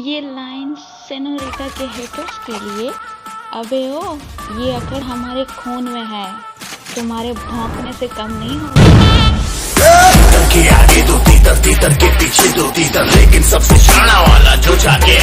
ये line senorita के haters के लिए। अबे ओ, ये अकड़ हमारे खून में है। तुम्हारे भौंकने से कम नहीं होगा के आगे दो तीतर तीतर के पीछे दो तीतर, लेकिन सबसे शाना वाला जो चाहे